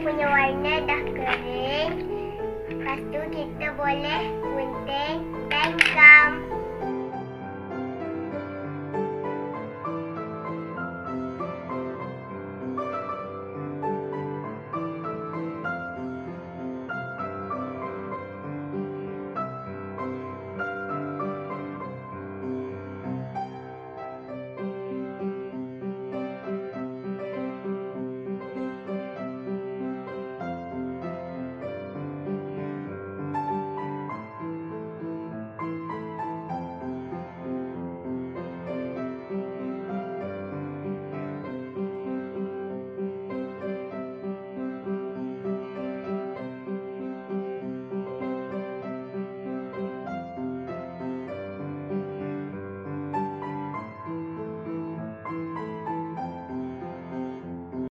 punya warna dah kering Lepas tu kita boleh